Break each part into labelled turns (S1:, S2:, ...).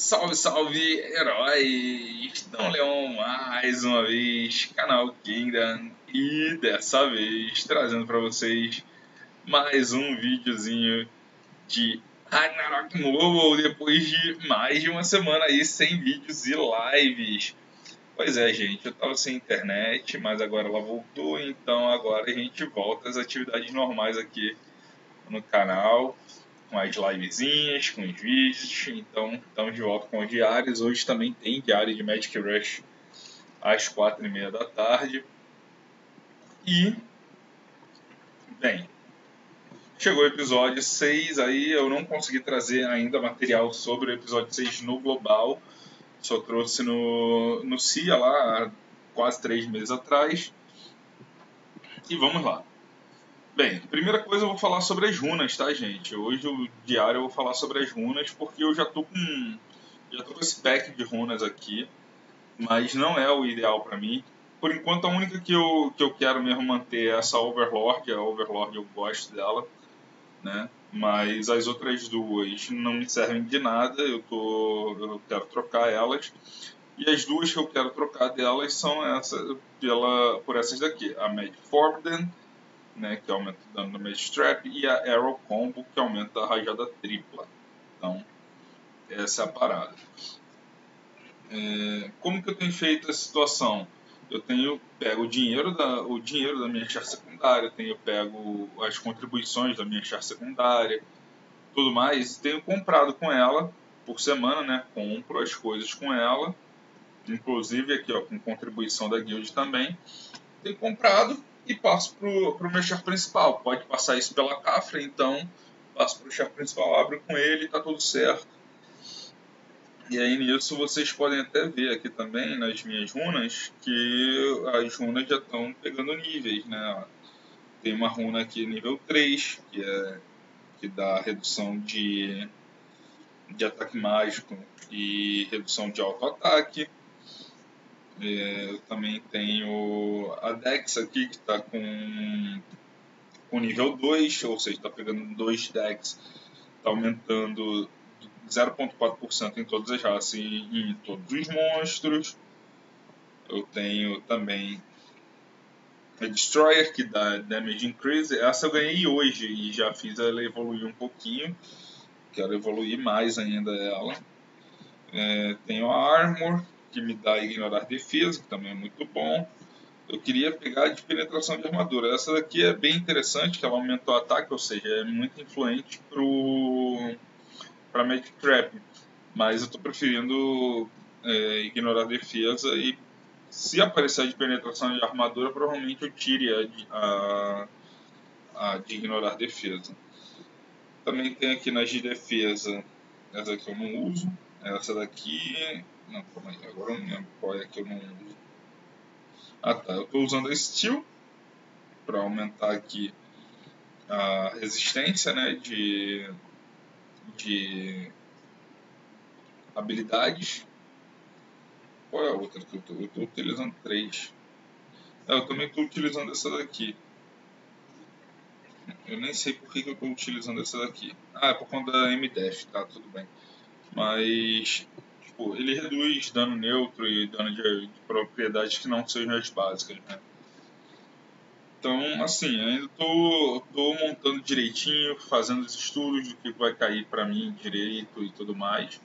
S1: Salve, salve, heróis! Dom Leon mais uma vez, canal Kingdom e dessa vez trazendo para vocês mais um videozinho de Ragnarok Global depois de mais de uma semana aí sem vídeos e lives. Pois é, gente, eu tava sem internet, mas agora ela voltou, então agora a gente volta às atividades normais aqui no canal com as livezinhas, com os vídeos. Então, estamos de volta com os diários. Hoje também tem diário de Magic Rush às quatro e meia da tarde. E, bem, chegou o episódio 6 aí. Eu não consegui trazer ainda material sobre o episódio 6 no global. Só trouxe no, no CIA lá, há quase três meses atrás. E vamos lá. Bem, primeira coisa eu vou falar sobre as runas, tá, gente? Hoje o diário eu vou falar sobre as runas porque eu já tô com já tô com esse pack de runas aqui, mas não é o ideal para mim. Por enquanto a única que eu, que eu quero mesmo manter é essa Overlord, a Overlord eu gosto dela, né? Mas as outras duas não me servem de nada, eu tô eu quero trocar elas. E as duas que eu quero trocar delas são essa pela por essas daqui, a Mad Forbidden né, que aumenta o dano do Mage Trap, e a Arrow Combo, que aumenta a rajada tripla. Então, essa é a parada. É, como que eu tenho feito essa situação? Eu tenho pego o dinheiro da, o dinheiro da minha char secundária, tenho pego as contribuições da minha char secundária, tudo mais, tenho comprado com ela por semana, né? Compro as coisas com ela, inclusive aqui ó, com contribuição da guild também. Tenho comprado e passo para o meu char principal. Pode passar isso pela cafra, então passo para o char principal, abro com ele está tudo certo. E aí nisso vocês podem até ver aqui também nas minhas runas que as runas já estão pegando níveis, né? Tem uma runa aqui nível 3, que, é, que dá redução de, de ataque mágico e redução de auto-ataque. Eu também tenho a Dex aqui que está com, com nível 2, ou seja, está pegando 2 Dex, está aumentando 0.4% em todas as raças e em todos os monstros. Eu tenho também a Destroyer que dá Damage Increase. Essa eu ganhei hoje e já fiz ela evoluir um pouquinho. Quero evoluir mais ainda ela. É, tenho a Armor que me dá ignorar defesa, que também é muito bom. Eu queria pegar de penetração de armadura. Essa daqui é bem interessante, que ela aumenta o ataque, ou seja, é muito influente para Magic Trap. Mas eu estou preferindo é, ignorar defesa e se aparecer de penetração de armadura, provavelmente eu tire a, a, a de ignorar defesa. Também tem aqui nas de defesa, essa aqui eu não uso. Essa daqui não, calma aí. Agora eu não lembro qual é que eu não uso. Ah tá, eu estou usando a Steel para aumentar aqui a resistência né, de, de habilidades. Qual é a outra que eu estou? Eu estou utilizando três. Ah, eu também estou utilizando essa daqui. Eu nem sei por que, que eu estou utilizando essa daqui. Ah, é por conta da M-Dash, tá, tudo bem. Mas tipo, ele reduz dano neutro e dano de, de propriedades que não sejam as básicas, né? Então, assim, ainda tô, tô montando direitinho, fazendo os estudos do que vai cair para mim direito e tudo mais.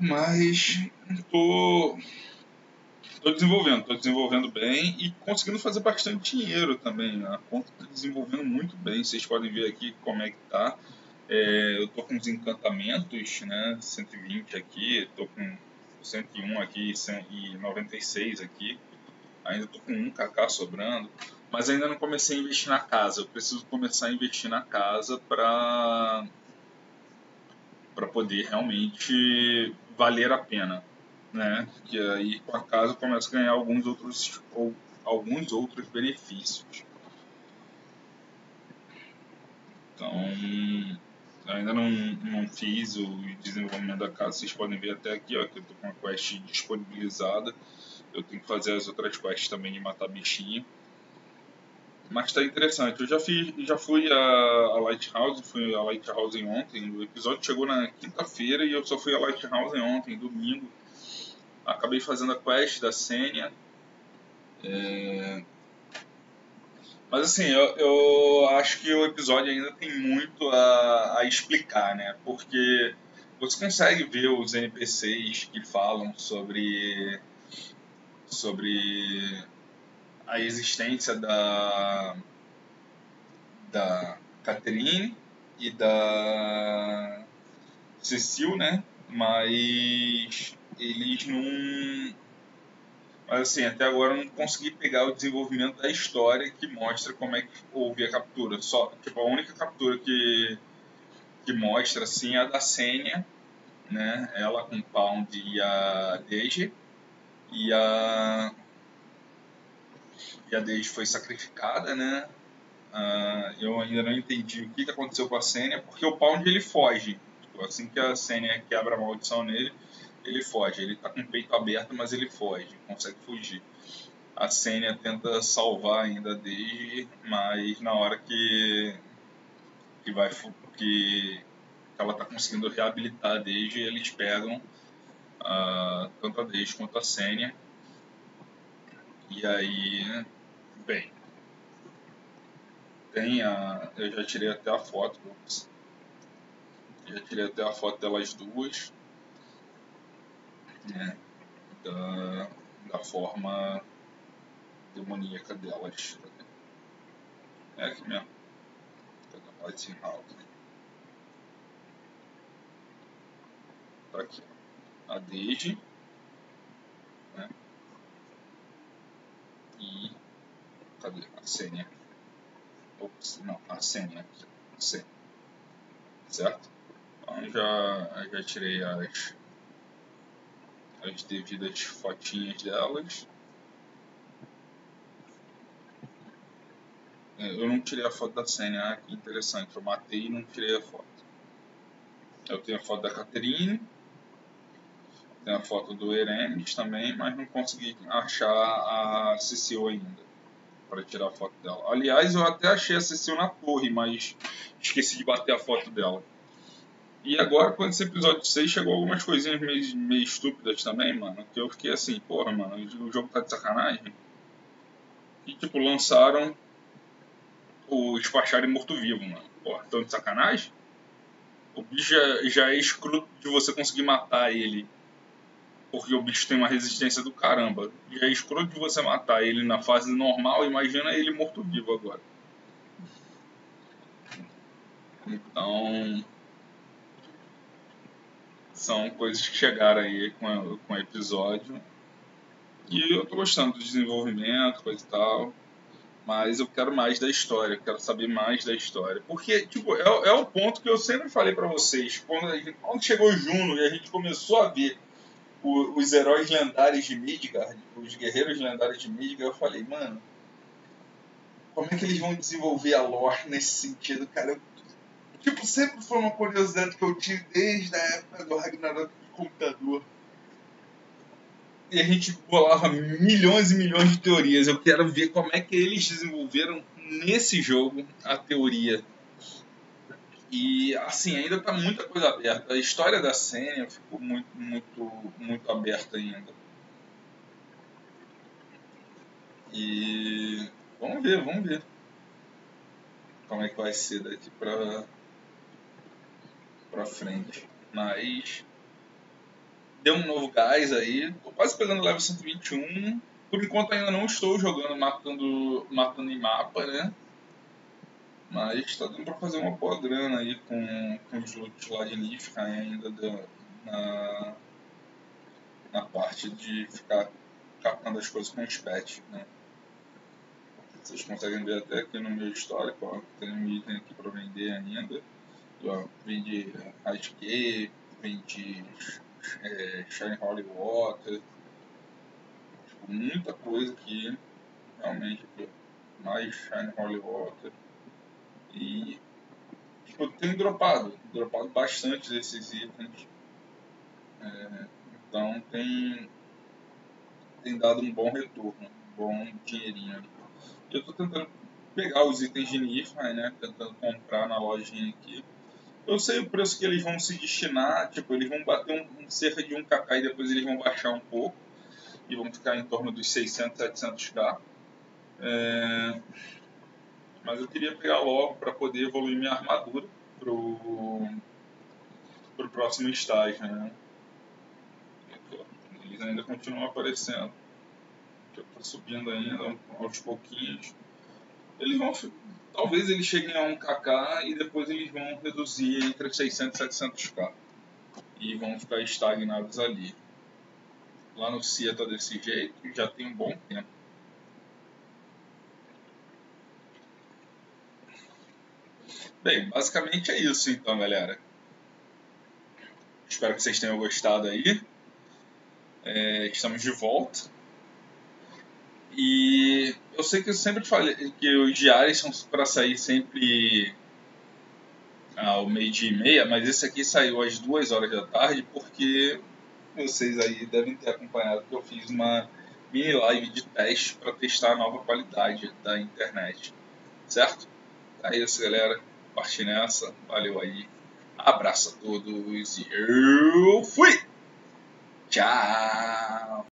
S1: Mas tô, tô desenvolvendo, tô desenvolvendo bem e conseguindo fazer bastante dinheiro também. A conta tá desenvolvendo muito bem, vocês podem ver aqui como é que tá. É, eu tô com os encantamentos, né? 120 aqui, tô com 101 aqui e 96 aqui. Ainda tô com 1kk sobrando, mas ainda não comecei a investir na casa. Eu preciso começar a investir na casa para para poder realmente valer a pena, né? Que aí com a casa eu começo a ganhar alguns outros ou alguns outros benefícios. Então, ainda não, não fiz o desenvolvimento da casa, vocês podem ver até aqui ó, que eu estou com a quest disponibilizada. Eu tenho que fazer as outras quests também de matar bichinho. Mas tá interessante. Eu já, fiz, já fui a, a Lighthouse, fui a Lighthouse ontem. O episódio chegou na quinta-feira e eu só fui a Lighthouse ontem, domingo. Acabei fazendo a quest da Sênia. É... Mas assim, eu, eu acho que o episódio ainda tem muito a, a explicar, né? Porque você consegue ver os NPCs que falam sobre sobre a existência da da Catherine e da Cecil, né? Mas eles não mas assim, até agora eu não consegui pegar o desenvolvimento da história que mostra como é que houve a captura. Só, tipo, a única captura que, que mostra assim é a da Sênia, né? Ela com o Pound e a Deji. E a e a Deji foi sacrificada, né? Uh, eu ainda não entendi o que, que aconteceu com a Sênia, porque o Pound ele foge. Tipo, assim que a Sênia quebra a maldição nele, ele foge. Ele tá com o peito aberto, mas ele foge, consegue fugir. A Sênia tenta salvar ainda desde, mas na hora que que vai que ela tá conseguindo reabilitar desde, eles pegam uh, tanto a Desde quanto a Sênia. E aí, bem, tem a, eu já tirei até a foto, já tirei até a foto delas duas né, da, da forma demoníaca delas. É aqui mesmo. Da Lightning House. Tá aqui. A Deji. Né? E. Cadê? A Sênia. Ops, não, a Sênia. Sênia. Certo? Então já, já tirei as as devidas fotinhas delas. É, eu não tirei a foto da Sênia, ah, que interessante, eu matei e não tirei a foto. Eu tenho a foto da Catherine, tenho a foto do Eremes também, mas não consegui achar a Cecil ainda para tirar a foto dela. Aliás, eu até achei a Cecil na torre, mas esqueci de bater a foto dela. E agora, quando esse episódio 6 chegou algumas coisinhas meio, meio estúpidas também, mano. Que eu fiquei assim, porra, mano, o jogo tá de sacanagem. E tipo, lançaram o Despachar Morto-Vivo, mano. Porra, tão de sacanagem? O bicho já, já é escroto de você conseguir matar ele. Porque o bicho tem uma resistência do caramba. Já é escroto de você matar ele na fase normal, imagina ele morto-vivo agora. Então são coisas que chegaram aí com, com o episódio. E eu tô gostando do desenvolvimento, coisa e tal. Mas eu quero mais da história, quero saber mais da história. Porque, tipo, é, é o ponto que eu sempre falei para vocês. Quando, quando chegou Juno e a gente começou a ver o, os heróis lendários de Midgard, os guerreiros lendários de Midgard, eu falei, mano, como é que eles vão desenvolver a lore nesse sentido, cara? Eu Tipo, sempre foi uma curiosidade que eu tive desde a época do Ragnarok de computador. E a gente bolava milhões e milhões de teorias. Eu quero ver como é que eles desenvolveram nesse jogo a teoria. E assim, ainda está muita coisa aberta. A história da Sênia ficou muito, muito, muito aberta ainda. E vamos ver, vamos ver como é que vai ser daqui para pra frente. Mas deu um novo gás aí. Tô quase pegando level 121. Por enquanto ainda não estou jogando matando, matando em mapa, né? Mas está dando para fazer uma boa grana aí com, com os loots lá de Nifka ainda da, na, na parte de ficar captando as coisas com os pets, né? Vocês conseguem ver até aqui no meu histórico, ó, tem um item aqui para vender ainda vende Cape, vende é, Shine Holy Water, tipo, muita coisa aqui, realmente aqui, mais Shine Holy Water. E tipo, eu tenho dropado, dropado bastante desses itens. É, então tem, tem dado um bom retorno, um bom dinheirinho. Eu estou tentando pegar os itens de Nify, né? Tentando comprar na lojinha aqui. Eu sei o preço que eles vão se destinar, tipo, eles vão bater um, um cerca de 1kk e depois eles vão baixar um pouco. E vão ficar em torno dos 600, 700k. É... Mas eu queria pegar logo para poder evoluir minha armadura pro, pro próximo estágio, né? Eles ainda continuam aparecendo. Está subindo ainda aos pouquinhos. Eles vão Talvez eles cheguem a 1kk e depois eles vão reduzir entre 600 e 700k. E vão ficar estagnados ali. Lá no CIA está desse jeito já tem um bom tempo. Bem, basicamente é isso então, galera. Espero que vocês tenham gostado aí. É, estamos de volta. E eu sei que eu sempre falei que os diários são para sair sempre ao meio-dia e meia, mas esse aqui saiu às duas horas da tarde porque vocês aí devem ter acompanhado que eu fiz uma mini live de teste para testar a nova qualidade da internet, certo? É isso, galera. Parte nessa. Valeu aí. Abraço a todos e eu fui! Tchau!